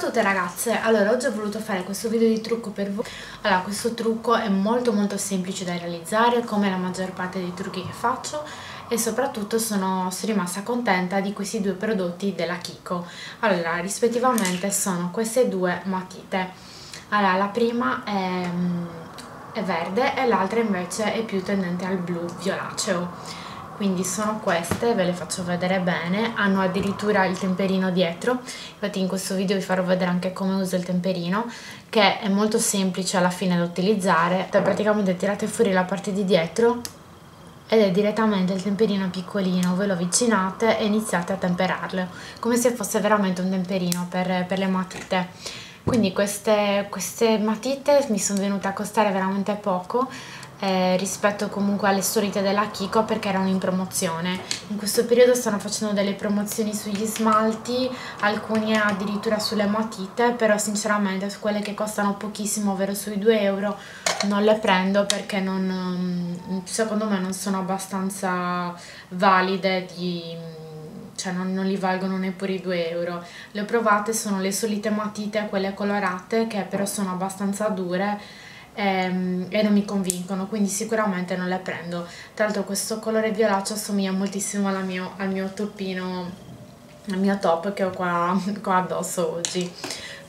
A tutte ragazze, allora oggi ho voluto fare questo video di trucco per voi. Allora questo trucco è molto molto semplice da realizzare come la maggior parte dei trucchi che faccio e soprattutto sono, sono rimasta contenta di questi due prodotti della Kiko. Allora rispettivamente sono queste due matite. Allora la prima è, è verde e l'altra invece è più tendente al blu violaceo quindi sono queste, ve le faccio vedere bene, hanno addirittura il temperino dietro, infatti in questo video vi farò vedere anche come uso il temperino, che è molto semplice alla fine da utilizzare, praticamente tirate fuori la parte di dietro ed è direttamente il temperino piccolino, voi lo avvicinate e iniziate a temperarlo, come se fosse veramente un temperino per, per le matite. Quindi queste, queste matite mi sono venute a costare veramente poco, eh, rispetto comunque alle solite della Kiko perché erano in promozione in questo periodo stanno facendo delle promozioni sugli smalti alcuni addirittura sulle matite però sinceramente su quelle che costano pochissimo ovvero sui 2 euro non le prendo perché non, mm, secondo me non sono abbastanza valide di cioè non, non, li valgono neppure i 2 euro. Le ho provate, sono le solite matite, quelle colorate, che però sono abbastanza dure ehm, e non mi convincono quindi sicuramente non le prendo. Tra l'altro questo colore violaceo assomiglia moltissimo mio, al mio toppino al mio top che ho qua, qua addosso oggi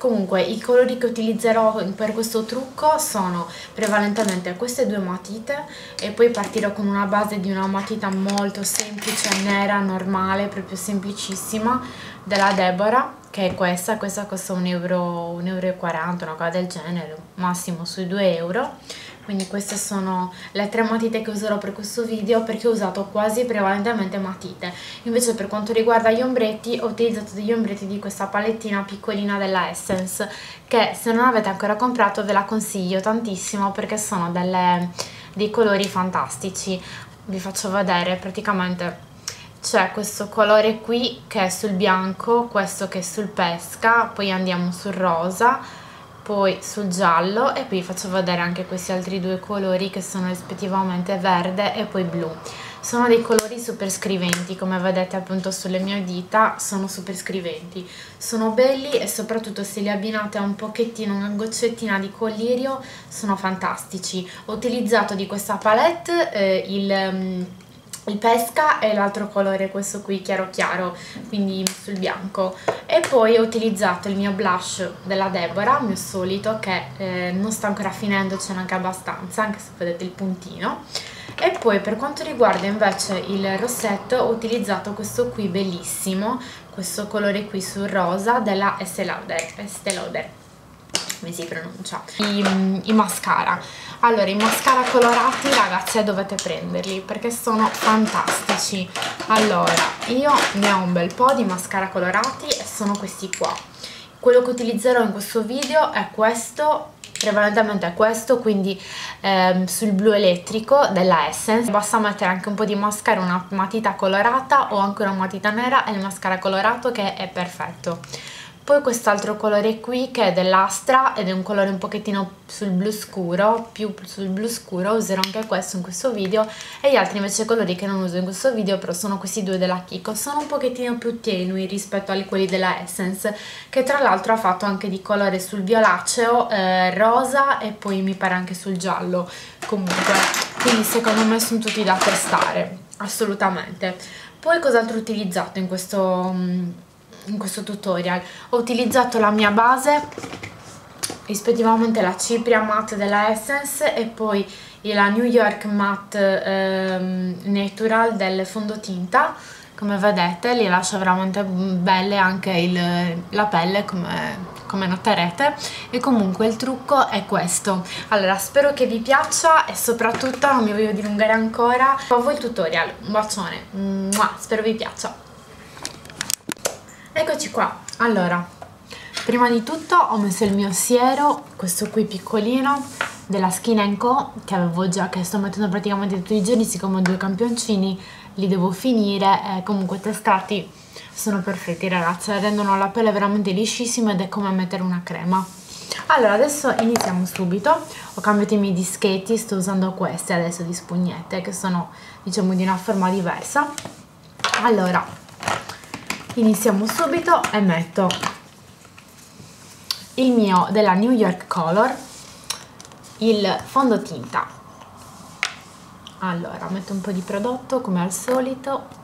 comunque i colori che utilizzerò per questo trucco sono prevalentemente queste due matite e poi partirò con una base di una matita molto semplice, nera, normale, proprio semplicissima della Deborah che è questa, questa costa 1,40 euro, 1,40 euro, una cosa del genere, massimo sui 2 euro quindi queste sono le tre matite che userò per questo video perché ho usato quasi prevalentemente matite. Invece per quanto riguarda gli ombretti ho utilizzato degli ombretti di questa palettina piccolina della Essence che se non avete ancora comprato ve la consiglio tantissimo perché sono delle, dei colori fantastici. Vi faccio vedere praticamente c'è questo colore qui che è sul bianco, questo che è sul pesca, poi andiamo sul rosa, poi sul giallo e poi faccio vedere anche questi altri due colori che sono rispettivamente verde e poi blu. Sono dei colori super scriventi, come vedete appunto sulle mie dita, sono super scriventi. Sono belli e soprattutto se li abbinate a un pochettino, una goccettina di collirio, sono fantastici. Ho utilizzato di questa palette eh, il um, il pesca e l'altro colore questo qui chiaro chiaro quindi sul bianco. E poi ho utilizzato il mio blush della Deborah, il mio solito che eh, non sta ancora finendo, c'è neanche abbastanza anche se vedete il puntino. E poi per quanto riguarda invece il rossetto ho utilizzato questo qui bellissimo questo colore qui sul rosa della Estée Lauder, Estée Lauder come si pronuncia i, i mascara. Allora i mascara colorati ragazzi dovete prenderli perché sono fantastici. Allora io ne ho un bel po' di mascara colorati e sono questi qua. Quello che utilizzerò in questo video è questo prevalentemente è questo quindi ehm, sul blu elettrico della Essence. Basta mettere anche un po' di mascara una matita colorata o anche una matita nera e il mascara colorato che è perfetto poi quest'altro colore qui che è dell'Astra ed è un colore un pochettino sul blu scuro più sul blu scuro userò anche questo in questo video e gli altri invece colori che non uso in questo video però sono questi due della Kiko. Sono un pochettino più tenui rispetto a quelli della Essence che tra l'altro ha fatto anche di colore sul violaceo eh, rosa e poi mi pare anche sul giallo. Comunque quindi secondo me sono tutti da testare assolutamente. Poi cos'altro ho utilizzato in questo mm, in questo tutorial. Ho utilizzato la mia base rispettivamente la Cipria Matte della Essence e poi la New York Matte ehm, Natural del fondotinta. Come vedete li lascia veramente belle anche il, la pelle come, come noterete. E comunque il trucco è questo. Allora spero che vi piaccia e soprattutto non mi voglio dilungare ancora. A voi il tutorial. Un bacione. Mua, spero vi piaccia Eccoci qua, allora, prima di tutto ho messo il mio siero, questo qui piccolino, della Skin Co, che avevo già, che sto mettendo praticamente tutti i giorni, siccome ho due campioncini, li devo finire, eh, comunque testati, sono perfetti ragazzi, rendono la pelle veramente liscissima ed è come mettere una crema. Allora, adesso iniziamo subito, ho cambiato i miei dischetti, sto usando questi adesso di spugnette, che sono, diciamo, di una forma diversa. Allora, iniziamo subito e metto il mio della New York Color il fondotinta. Allora metto un po' di prodotto come al solito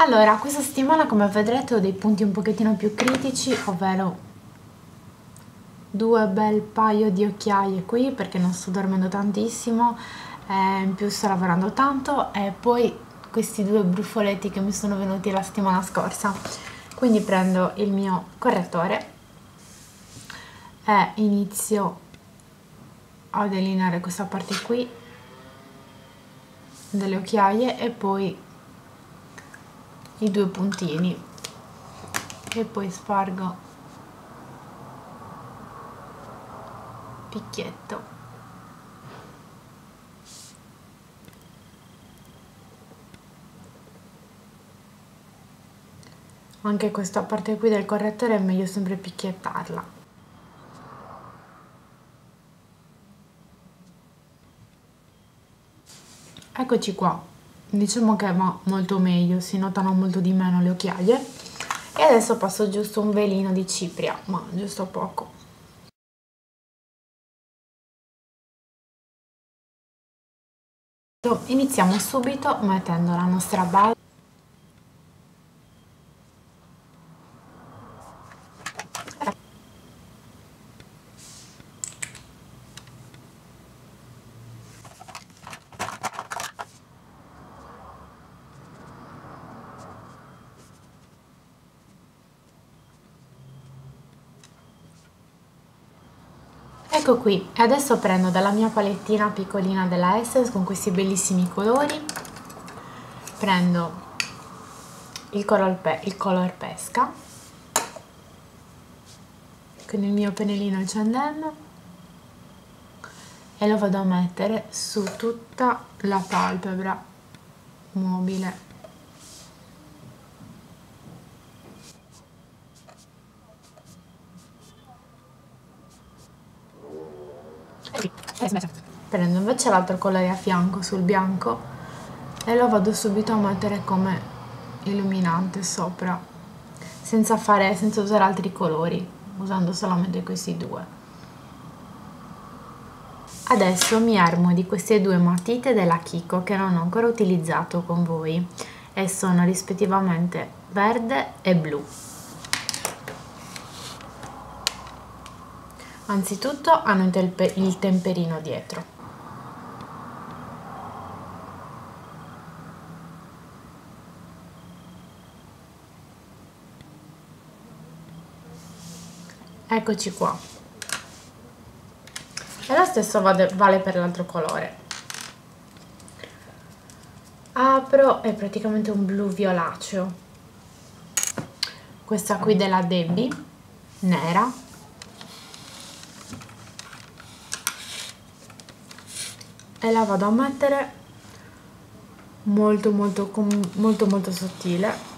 Allora, questa settimana come vedrete ho dei punti un pochettino più critici, ovvero due bel paio di occhiaie qui perché non sto dormendo tantissimo, eh, in più sto lavorando tanto e poi questi due brufoletti che mi sono venuti la settimana scorsa. Quindi prendo il mio correttore e inizio a delineare questa parte qui delle occhiaie e poi i due puntini e poi spargo. Picchietto. Anche questa parte qui del correttore è meglio sempre picchiettarla. Eccoci qua diciamo che va molto meglio si notano molto di meno le occhiaie. E adesso passo giusto un velino di cipria ma giusto poco. Iniziamo subito mettendo la nostra base Ecco qui, adesso prendo dalla mia palettina piccolina della Essence con questi bellissimi colori, prendo il color, pe il color pesca. Con il mio pennellino H&M e lo vado a mettere su tutta la palpebra mobile prendo invece l'altro colore a fianco sul bianco e lo vado subito a mettere come illuminante sopra senza fare senza usare altri colori usando solamente questi due. Adesso mi armo di queste due matite della Kiko che non ho ancora utilizzato con voi e sono rispettivamente verde e blu Anzitutto hanno il temperino dietro. Eccoci qua. E lo stesso vale per l'altro colore. Apro, è praticamente un blu violaceo. Questa qui della Debbie, nera, e la vado a mettere molto molto molto molto sottile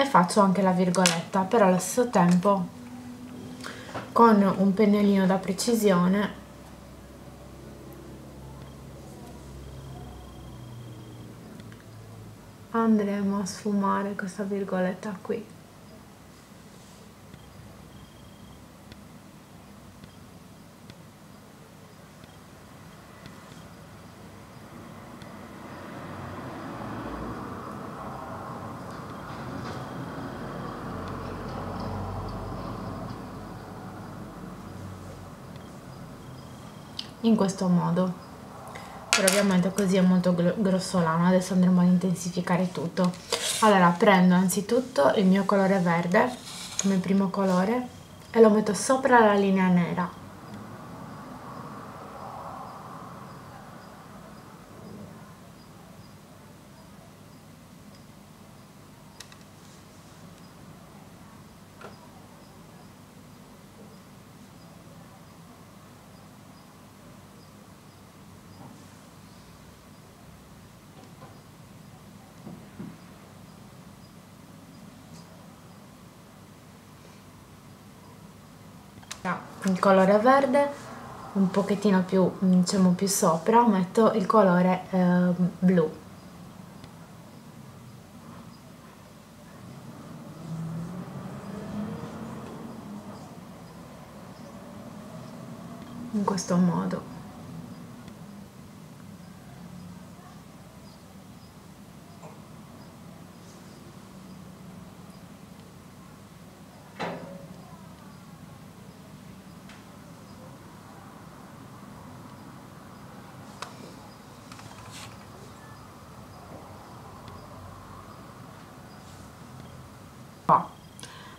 e faccio anche la virgoletta però allo stesso tempo con un pennellino da precisione andremo a sfumare questa virgoletta qui. In questo modo. Però ovviamente così è molto grossolano adesso andremo ad intensificare tutto. Allora prendo anzitutto il mio colore verde come primo colore e lo metto sopra la linea nera il colore verde un pochettino più diciamo più sopra metto il colore eh, blu. In questo modo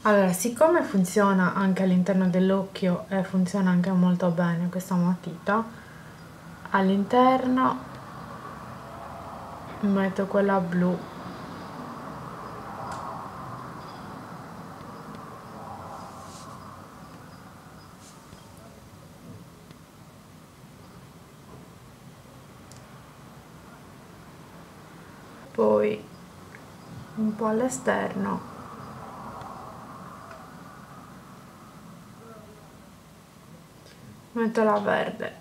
allora siccome funziona anche all'interno dell'occhio e funziona anche molto bene questa matita all'interno metto quella blu. Poi un po' all'esterno metto la verde.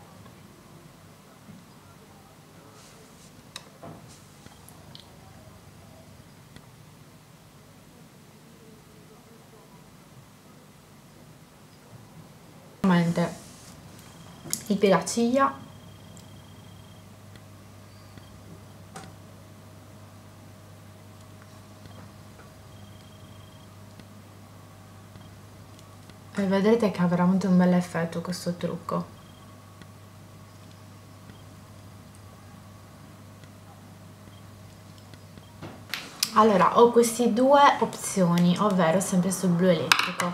Il piegaciglia vedrete che ha veramente un bel effetto questo trucco. Allora ho queste due opzioni ovvero sempre sul blu elettrico.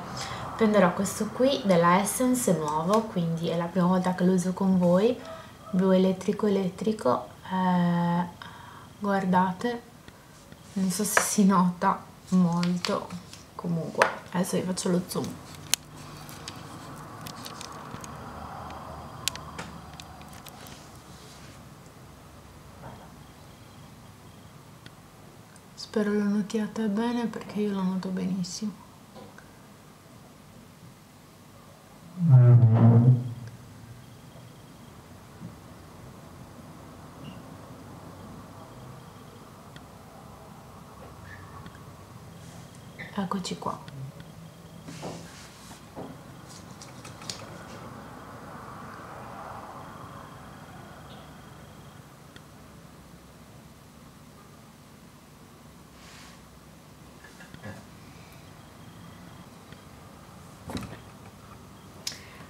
Prenderò questo qui della Essence nuovo quindi è la prima volta che lo uso con voi. Blu elettrico elettrico eh, guardate non so se si nota molto. Comunque adesso vi faccio lo zoom Spero lo notiate bene perché io lo noto benissimo. Eccoci qua.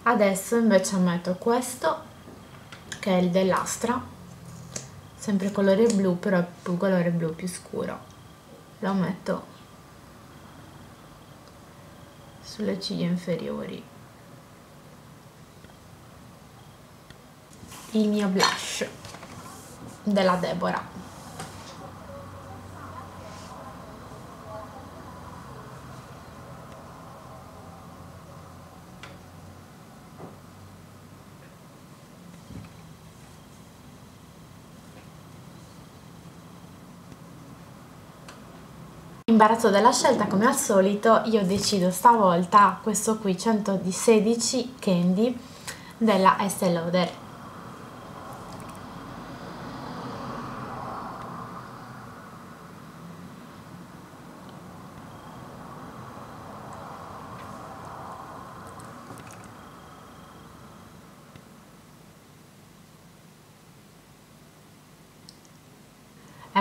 Adesso invece metto questo che è il dell'astra sempre colore blu però il colore blu più scuro. Lo metto sulle ciglia inferiori. Il mio blush della Deborah imbarazzo della scelta come al solito io decido stavolta questo qui 116 candy della Estée Lauder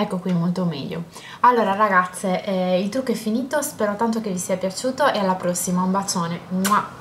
ecco qui molto meglio allora ragazze eh, il trucco è finito spero tanto che vi sia piaciuto e alla prossima un bacione Mua!